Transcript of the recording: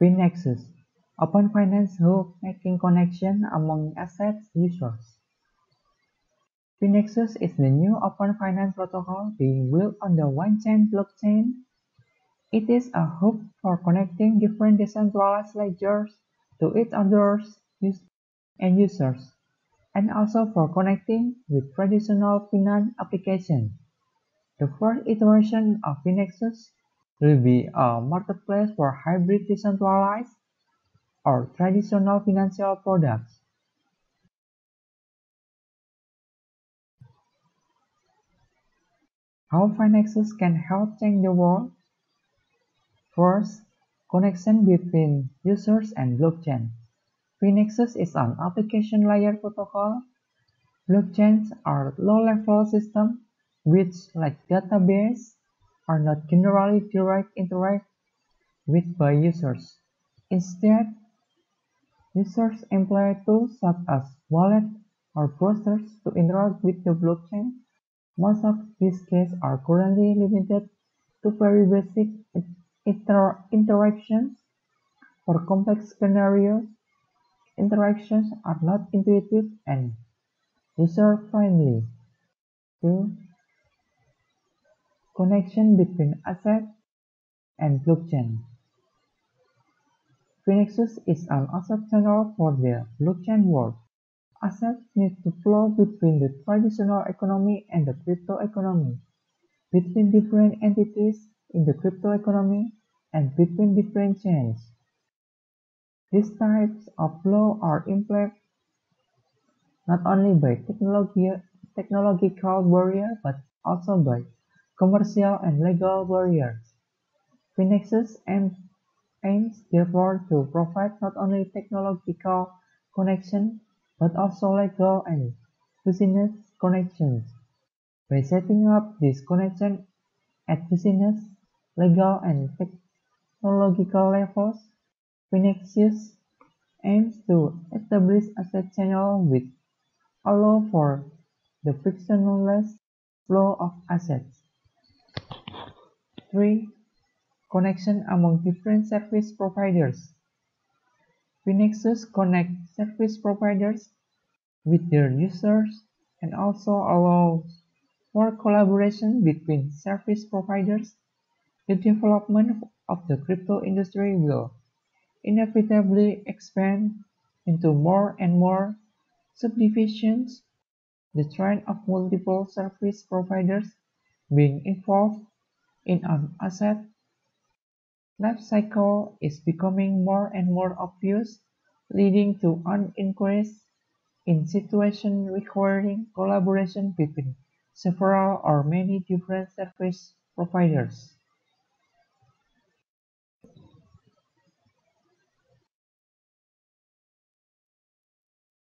FinNexus, Open Finance Hub making connection among asset users. FinNexus is the new open finance protocol being built on the Wanchain blockchain. It is a hub for connecting different decentralized ledgers to each other's and users, and also for connecting with traditional finance applications. The first iteration of FinNexus will be a marketplace for hybrid decentralized or traditional financial products. How FinNexus can help change the world? First, connection between users and blockchain. FinNexus is an application layer protocol. Blockchains are low-level systems which, like database, are not generally direct interact with by users. Instead, users employ tools such as wallet or browsers to interact with the blockchain. Most of these cases are currently limited to very basic inter interactions. For complex scenarios, interactions are not intuitive and user-friendly. 2. Connection between asset and blockchain. FinNexus is an asset channel for the blockchain world. Assets need to flow between the traditional economy and the crypto economy, between different entities in the crypto economy, and between different chains. These types of flow are impacted not only by technology, technological barriers but also by commercial and legal barriers. FinNexus aims, therefore to provide not only technological connection but also legal and business connections. By setting up this connection at business, legal and technological levels, FinNexus aims to establish a channel which allow for the frictionless flow of assets. 3. Connection among different service providers. FinNexus connects service providers with their users and also allows for collaboration between service providers. The development of the crypto industry will inevitably expand into more and more subdivisions. The trend of multiple service providers being involved in an asset lifecycle is becoming more and more obvious, leading to an increase in situations requiring collaboration between several or many different service providers.